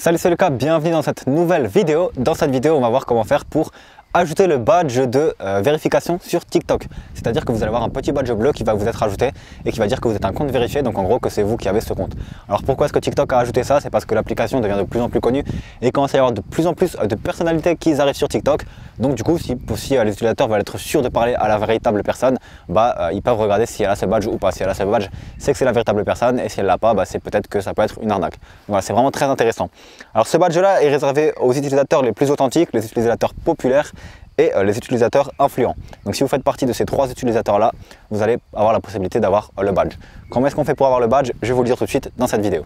Salut c'est Lucas, bienvenue dans cette nouvelle vidéo. Dans cette vidéo, on va voir comment faire pour ajouter le badge de euh, vérification sur TikTok. C'est-à-dire que vous allez avoir un petit badge bleu qui va vous être ajouté et qui va dire que vous êtes un compte vérifié, donc en gros que c'est vous qui avez ce compte. Alors pourquoi est-ce que TikTok a ajouté ça? C'est parce que l'application devient de plus en plus connue et commence à y avoir de plus en plus de personnalités qui arrivent sur TikTok. Donc du coup, si, euh, les utilisateurs veulent être sûrs de parler à la véritable personne, bah, euh, ils peuvent regarder si elle a ce badge ou pas. Si elle a ce badge, c'est que c'est la véritable personne et si elle l'a pas, bah, c'est peut-être que ça peut être une arnaque. Voilà, c'est vraiment très intéressant. Alors ce badge-là est réservé aux utilisateurs les plus authentiques, les utilisateurs populaires et euh, les utilisateurs influents. Donc si vous faites partie de ces trois utilisateurs-là, vous allez avoir la possibilité d'avoir euh, le badge. Comment est-ce qu'on fait pour avoir le badge? Je vais vous le dire tout de suite dans cette vidéo.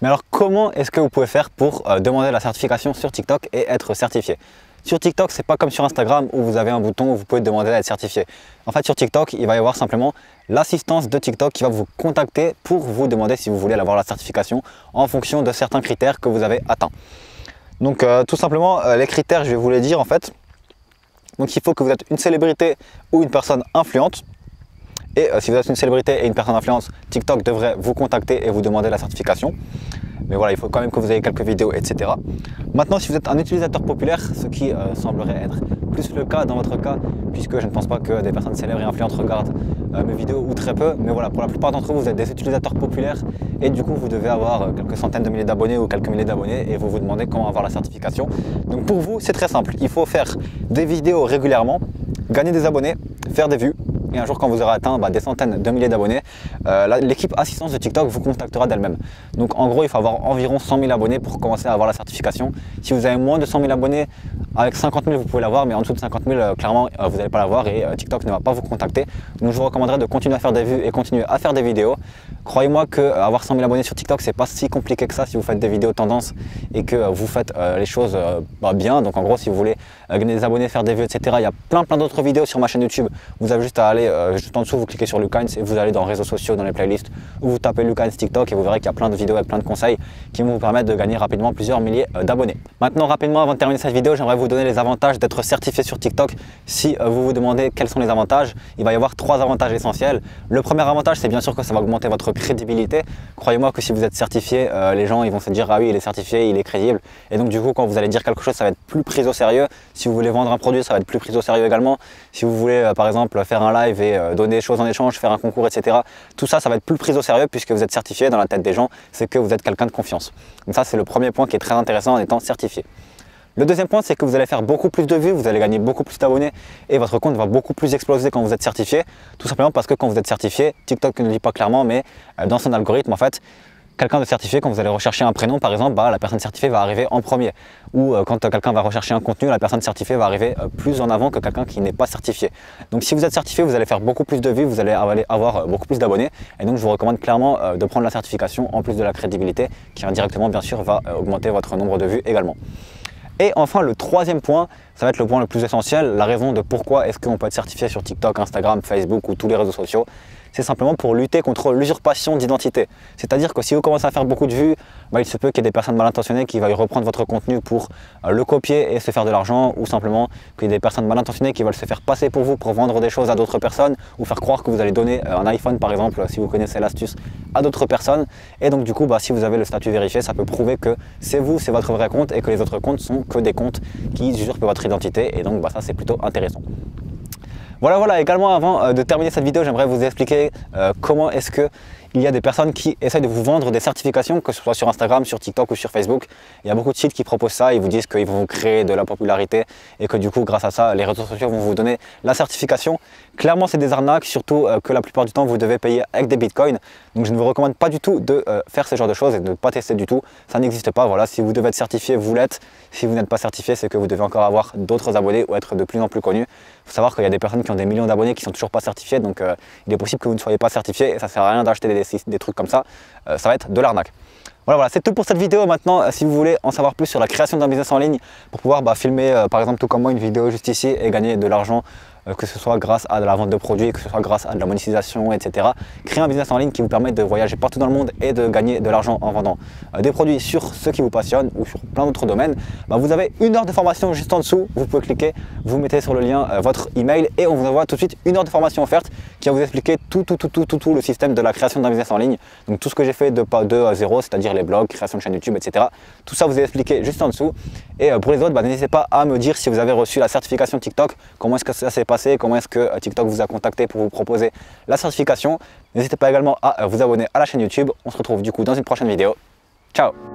Mais alors comment est-ce que vous pouvez faire pour euh, demander la certification sur TikTok et être certifié? Sur TikTok, c'est pas comme sur Instagram où vous avez un bouton où vous pouvez demander d'être certifié. En fait, sur TikTok, il va y avoir simplement l'assistance de TikTok qui va vous contacter pour vous demander si vous voulez avoir la certification en fonction de certains critères que vous avez atteints. Donc, tout simplement, les critères, je vais vous les dire en fait. Donc il faut que vous êtes une célébrité ou une personne influente. Et euh, si vous êtes une célébrité et une personne influente, TikTok devrait vous contacter et vous demander la certification. Mais voilà, il faut quand même que vous ayez quelques vidéos, etc. Maintenant, si vous êtes un utilisateur populaire, ce qui euh, semblerait être plus le cas dans votre cas, puisque je ne pense pas que des personnes célèbres et influentes regardent euh, mes vidéos ou très peu, mais voilà, pour la plupart d'entre vous, vous êtes des utilisateurs populaires et du coup, vous devez avoir quelques centaines de milliers d'abonnés ou quelques milliers d'abonnés et vous vous demandez comment avoir la certification. Donc pour vous, c'est très simple. Il faut faire des vidéos régulièrement, gagner des abonnés, faire des vues et un jour, quand vous aurez atteint bah, des centaines de milliers d'abonnés, euh, l'équipe assistance de TikTok vous contactera d'elle-même. Donc en gros, il faut avoir environ 100 000 abonnés pour commencer à avoir la certification. Si vous avez moins de 100 000 abonnés, avec 50 000, vous pouvez l'avoir, mais en dessous de 50 000, euh, clairement, euh, vous n'allez pas l'avoir et TikTok ne va pas vous contacter. Donc je vous recommanderais de continuer à faire des vues et continuer à faire des vidéos. Croyez-moi qu'avoir 100 000 abonnés sur TikTok, c'est pas si compliqué que ça si vous faites des vidéos tendance et que vous faites les choses bah, bien. Donc en gros, si vous voulez gagner des abonnés, faire des vues, etc., il y a plein plein d'autres vidéos sur ma chaîne YouTube. Vous avez juste à aller juste en dessous vous cliquez sur Lucans et vous allez dans réseaux sociaux, dans les playlists, où vous tapez Lucans TikTok et vous verrez qu'il y a plein de vidéos et plein de conseils qui vont vous permettre de gagner rapidement plusieurs milliers euh, d'abonnés. Maintenant, rapidement, avant de terminer cette vidéo, j'aimerais vous donner les avantages d'être certifié sur TikTok. Si euh, vous vous demandez quels sont les avantages, il va y avoir trois avantages essentiels. Le premier avantage, c'est bien sûr que ça va augmenter votre crédibilité. Croyez-moi que si vous êtes certifié, euh, les gens ils vont se dire ah oui, il est certifié, il est crédible. Et donc du coup, quand vous allez dire quelque chose, ça va être plus pris au sérieux. Si vous voulez vendre un produit, ça va être plus pris au sérieux également. Si vous voulez par exemple faire un live et donner des choses en échange, faire un concours, etc. Tout ça, ça va être plus pris au sérieux puisque vous êtes certifié dans la tête des gens, c'est que vous êtes quelqu'un de confiance. Donc ça, c'est le premier point qui est très intéressant en étant certifié. Le deuxième point, c'est que vous allez faire beaucoup plus de vues, vous allez gagner beaucoup plus d'abonnés et votre compte va beaucoup plus exploser quand vous êtes certifié. Tout simplement parce que quand vous êtes certifié, TikTok ne le dit pas clairement, mais euh, dans son algorithme, en fait, quelqu'un de certifié, quand vous allez rechercher un prénom par exemple, bah, la personne certifiée va arriver en premier. Ou euh, quand quelqu'un va rechercher un contenu, la personne certifiée va arriver euh, plus en avant que quelqu'un qui n'est pas certifié. Donc si vous êtes certifié, vous allez faire beaucoup plus de vues, vous allez avoir beaucoup plus d'abonnés. Et donc je vous recommande clairement de prendre la certification en plus de la crédibilité qui indirectement bien sûr va augmenter votre nombre de vues également. Et enfin, le troisième point, ça va être le point le plus essentiel, la raison de pourquoi est-ce qu'on peut être certifié sur TikTok, Instagram, Facebook ou tous les réseaux sociaux c'est simplement pour lutter contre l'usurpation d'identité. C'est-à-dire que si vous commencez à faire beaucoup de vues, bah, il se peut qu'il y ait des personnes mal intentionnées qui veuillent reprendre votre contenu pour euh, le copier et se faire de l'argent, ou simplement qu'il y ait des personnes mal intentionnées qui veulent se faire passer pour vous pour vendre des choses à d'autres personnes, ou faire croire que vous allez donner euh, un iPhone par exemple, si vous connaissez l'astuce, à d'autres personnes. Et donc du coup, bah, si vous avez le statut vérifié, ça peut prouver que c'est vous, c'est votre vrai compte, et que les autres comptes sont que des comptes qui usurpent votre identité. Et donc bah, ça, c'est plutôt intéressant. Voilà, voilà, également avant euh, de terminer cette vidéo, j'aimerais vous expliquer euh, comment est-ce que il y a des personnes qui essayent de vous vendre des certifications, que ce soit sur Instagram, sur TikTok ou sur Facebook. Il y a beaucoup de sites qui proposent ça, ils vous disent qu'ils vont vous créer de la popularité et que du coup, grâce à ça, les réseaux sociaux vont vous donner la certification. Clairement, c'est des arnaques, surtout euh, que la plupart du temps, vous devez payer avec des bitcoins. Donc, je ne vous recommande pas du tout de faire ce genre de choses et de ne pas tester du tout. Ça n'existe pas. Voilà, si vous devez être certifié, vous l'êtes. Si vous n'êtes pas certifié, c'est que vous devez encore avoir d'autres abonnés ou être de plus en plus connu. Il faut savoir qu'il y a des personnes qui des millions d'abonnés qui sont toujours pas certifiés. Donc, euh, il est possible que vous ne soyez pas certifié et ça sert à rien d'acheter des, trucs comme ça. Euh, ça va être de l'arnaque. Voilà, voilà c'est tout pour cette vidéo. Maintenant, euh, si vous voulez en savoir plus sur la création d'un business en ligne pour pouvoir bah, filmer, par exemple, tout comme moi, une vidéo juste ici et gagner de l'argent que ce soit grâce à de la vente de produits, que ce soit grâce à de la monétisation, etc. Créer un business en ligne qui vous permet de voyager partout dans le monde et de gagner de l'argent en vendant euh, des produits sur ce qui vous passionne ou sur plein d'autres domaines, bah, vous avez une heure de formation juste en dessous. Vous pouvez cliquer, vous mettez sur le lien euh, votre email et on vous envoie tout de suite une heure de formation offerte qui va vous expliquer tout, tout, tout, tout, tout, le système de la création d'un business en ligne. Donc tout ce que j'ai fait de, de à zéro, c'est-à-dire les blogs, création de chaîne YouTube, etc. Tout ça vous est expliqué juste en dessous. Et pour les autres, bah, n'hésitez pas à me dire si vous avez reçu la certification TikTok, comment est-ce que ça s'est comment est-ce que euh, TikTok vous a contacté pour vous proposer la certification. N'hésitez pas également à euh, vous abonner à la chaîne YouTube. On se retrouve du coup dans une prochaine vidéo. Ciao